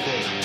Okay.